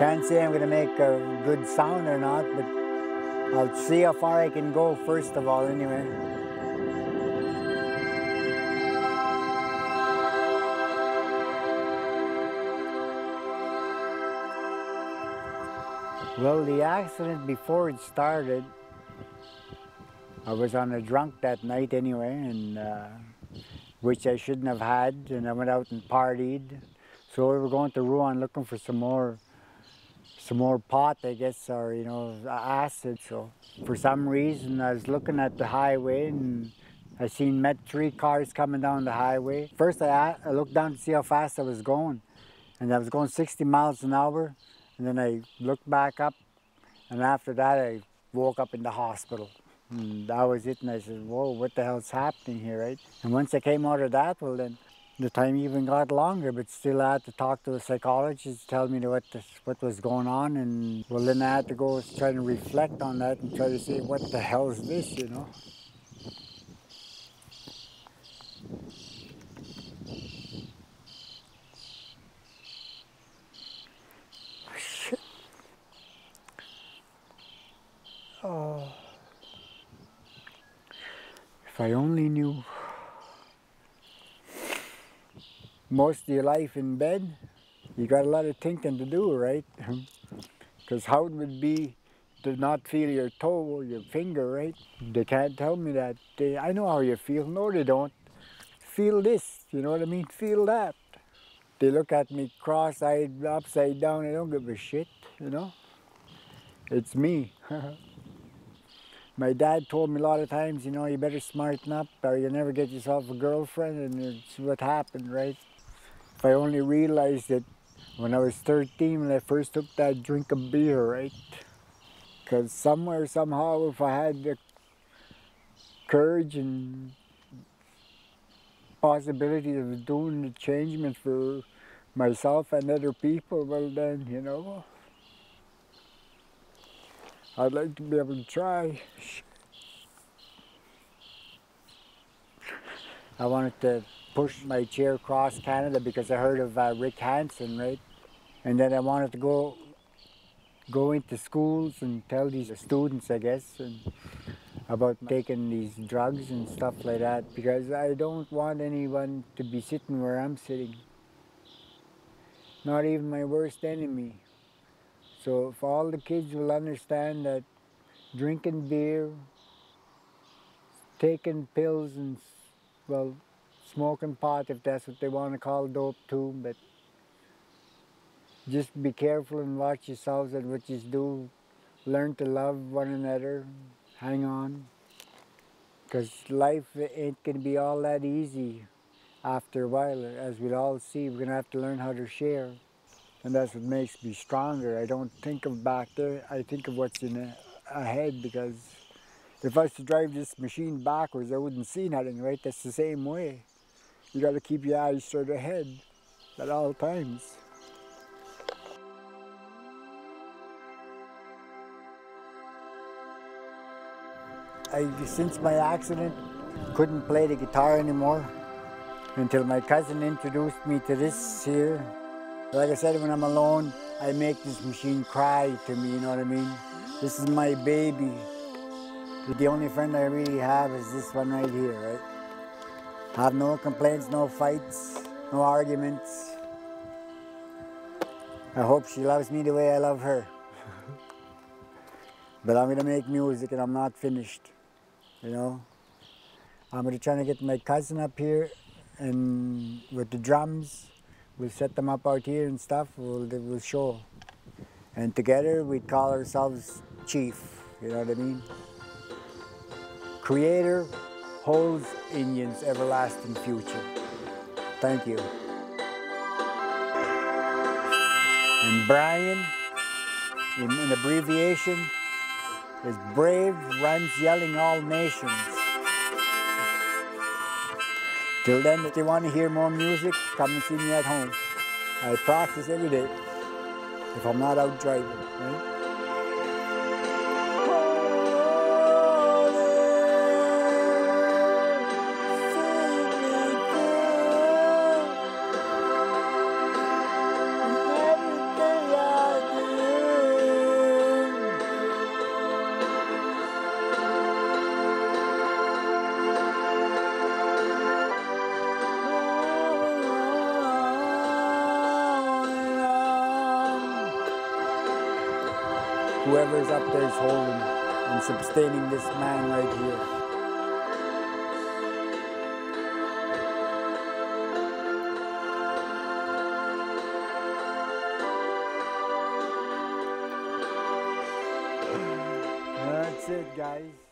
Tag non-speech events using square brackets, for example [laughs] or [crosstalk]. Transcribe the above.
Can't say I'm going to make a good sound or not, but I'll see how far I can go first of all anyway. Well, the accident before it started, I was on a drunk that night anyway, and uh, which I shouldn't have had, and I went out and partied. So we were going to Rouyn looking for some more, some more pot, I guess, or you know, acid. So for some reason, I was looking at the highway and I seen met three cars coming down the highway. First, I, I looked down to see how fast I was going, and I was going 60 miles an hour. And then I looked back up, and after that, I woke up in the hospital. And that was it, and I said, whoa, what the hell's happening here, right? And once I came out of that, well then, the time even got longer, but still I had to talk to a psychologist tell me what, what was going on, and well then I had to go try to reflect on that and try to say, what the hell is this, you know? Oh. If I only knew. Most of your life in bed, you got a lot of thinking to do, right? [laughs] Because how it would be to not feel your toe or your finger, right? They can't tell me that. They, I know how you feel. No, they don't. Feel this, you know what I mean? Feel that. They look at me cross-eyed, upside down. I don't give a shit, you know? It's me. [laughs] My dad told me a lot of times, you know, you better smarten up or you never get yourself a girlfriend and it's what happened, right? I only realized it when I was 13 when I first took that drink of beer, right? Because somewhere, somehow, if I had the courage and possibility of doing the changement for myself and other people, well then, you know, I'd like to be able to try. I wanted to push my chair across Canada because I heard of uh, Rick Hansen, right? And then I wanted to go go into schools and tell these students, I guess, and about taking these drugs and stuff like that because I don't want anyone to be sitting where I'm sitting. Not even my worst enemy. So if all the kids will understand that drinking beer, taking pills and, well, smoking pot if that's what they want to call dope too, but just be careful and watch yourselves and what you do. Learn to love one another, hang on. Because life ain't going to be all that easy after a while. As we'll all see, we're going to have to learn how to share. And that's what makes me stronger. I don't think of back there, I think of what's in ahead because if I was to drive this machine backwards, I wouldn't see nothing, right? That's the same way. You got to keep your eyes straight ahead at all times. I, since my accident, couldn't play the guitar anymore until my cousin introduced me to this here. Like I said, when I'm alone, I make this machine cry to me, you know what I mean? This is my baby. The only friend I really have is this one right here, right? I have no complaints, no fights, no arguments. I hope she loves me the way I love her. [laughs] but I'm gonna make music and I'm not finished, you know? I'm gonna try to get my cousin up here and with the drums, we'll set them up out here and stuff, we'll, we'll show. And together we call ourselves Chief, you know what I mean? Creator holds Indians' everlasting future. Thank you. And Brian, in, abbreviation, is brave, runs yelling all nations. Till then, if you want to hear more music, come and see me at home. I practice every day if I'm not out driving, right? Whoever's up there is holding and sustaining this man right here. That's it, guys.